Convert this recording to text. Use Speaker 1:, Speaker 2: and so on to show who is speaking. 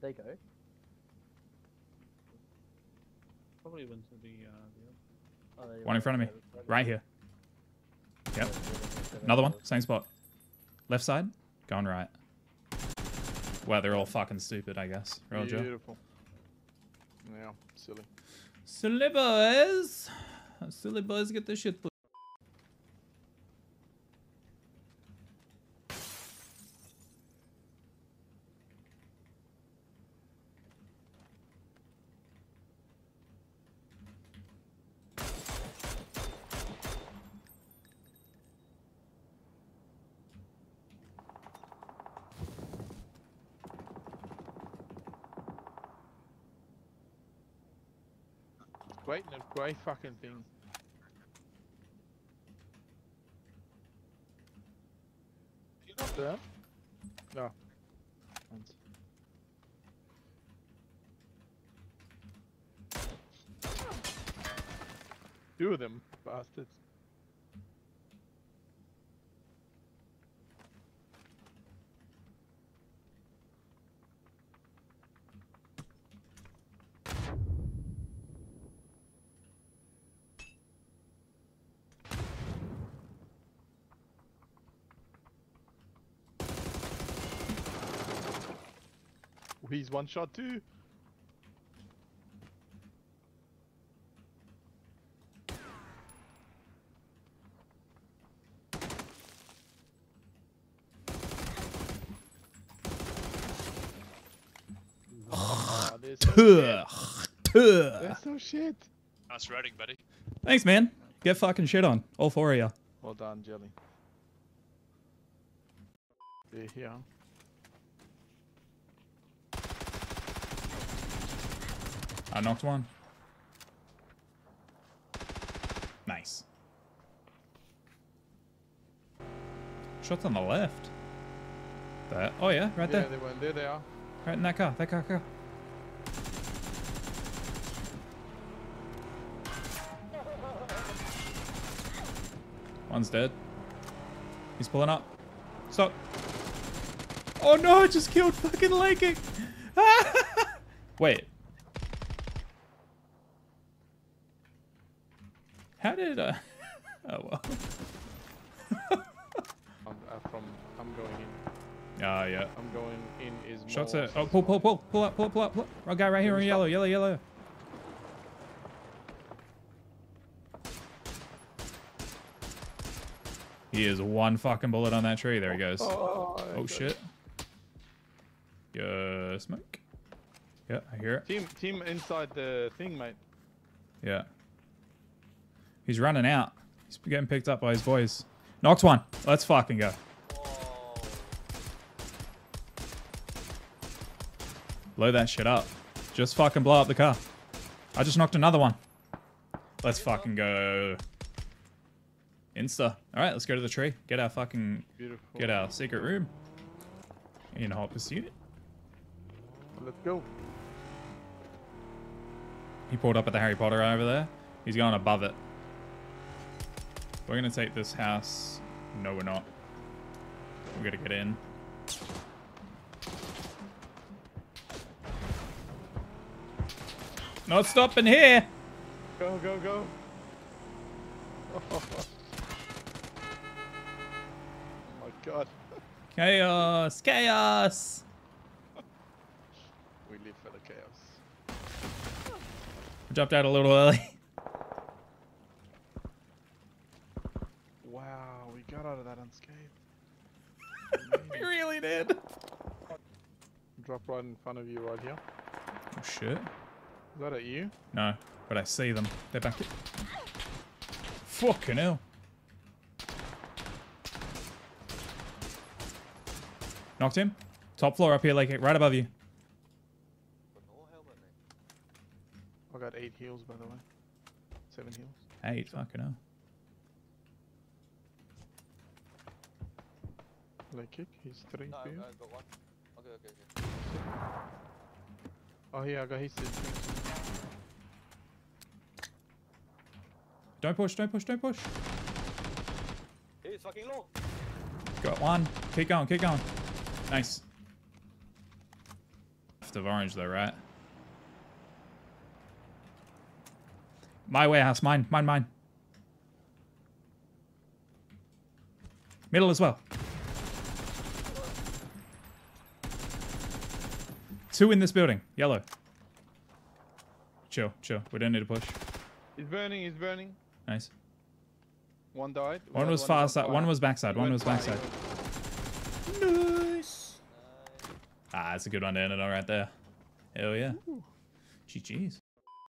Speaker 1: they go?
Speaker 2: Probably went to the. Uh, the
Speaker 1: Oh, they
Speaker 3: One in front of me. Right here. Yep.
Speaker 1: they went there,
Speaker 3: Another one. Same spot. Left side. Going right. Well, they're all fucking stupid, I guess. Roger.
Speaker 4: Beautiful. Yeah, silly.
Speaker 3: Silly boys. Silly boys get the shit put.
Speaker 4: Great, no, great fucking thing. You not there? No. Two of them, bastards. He's one shot too. Ah, they're so shit.
Speaker 3: Tuh. Tuh.
Speaker 4: They're so shit.
Speaker 5: Nice routing, buddy.
Speaker 3: Thanks, man. Get fucking shit on. All four of you.
Speaker 4: Well done, Jelly. They're here.
Speaker 3: I knocked one. Nice. Shots on the left. There. Oh yeah, right
Speaker 4: yeah,
Speaker 3: there.
Speaker 4: they. There they are.
Speaker 3: Right in that car. That car, car. One's dead. He's pulling up. Stop. Oh no, I just killed fucking Laking. Wait. How did uh Oh well.
Speaker 4: I'm, uh, from. I'm going in.
Speaker 3: Ah yeah.
Speaker 4: I'm going in. Is
Speaker 3: Shots it. Oh pull pull pull pull up pull up pull up pull up. Oh, guy right here in yellow, yellow, yellow. He is one fucking bullet on that tree. There he goes.
Speaker 4: Oh,
Speaker 3: Oh shit. Yeah, smoke. Yeah, I hear it.
Speaker 4: Team, team inside the thing, mate.
Speaker 3: Yeah. He's running out. He's getting picked up by his boys. Knocked one. Let's fucking go. Blow that shit up. Just fucking blow up the car. I just knocked another one. Let's fucking go. Insta. Alright, let's go to the tree. Get our fucking...
Speaker 4: Beautiful.
Speaker 3: Get our secret room. In hot pursuit.
Speaker 4: Let's go.
Speaker 3: He pulled up at the Harry Potter over there. He's going above it. We're gonna take this house. No, we're not. We gotta get in. Not stopping here.
Speaker 4: Go, go, go. Oh, my god.
Speaker 3: Chaos, chaos.
Speaker 4: We live for the chaos.
Speaker 3: Jumped out a little early.
Speaker 4: Wow, we got out of that unscathed.
Speaker 3: we really did.
Speaker 4: Drop right in front of you right here.
Speaker 3: Oh shit.
Speaker 4: Is that at you?
Speaker 3: No, but I see them. They're back. Fucking hell. Knocked him. Top floor up here, like right above you.
Speaker 4: I got eight heals, by the way. Seven heals.
Speaker 3: Eight, fucking hell.
Speaker 4: Leg kick. He's three
Speaker 6: No,
Speaker 4: for.
Speaker 6: I got one. Okay, okay, okay.
Speaker 4: Oh, yeah, I got his.
Speaker 3: Don't push, don't push, don't push.
Speaker 6: He's fucking low.
Speaker 3: Got one. Keep going, keep going. Nice. left of orange though, right? My warehouse, mine, mine, mine. Middle as well. Two in this building. Yellow. Chill, chill. We don't need to push.
Speaker 4: He's burning, he's burning.
Speaker 3: Nice.
Speaker 4: One died.
Speaker 3: One
Speaker 4: the
Speaker 3: was
Speaker 4: other
Speaker 3: far side.
Speaker 4: fire.
Speaker 3: One was backside.
Speaker 4: He
Speaker 3: One was backside.
Speaker 4: fire.
Speaker 3: Nice. Ah, that's a good one to end it on right there. Hell yeah. GG's.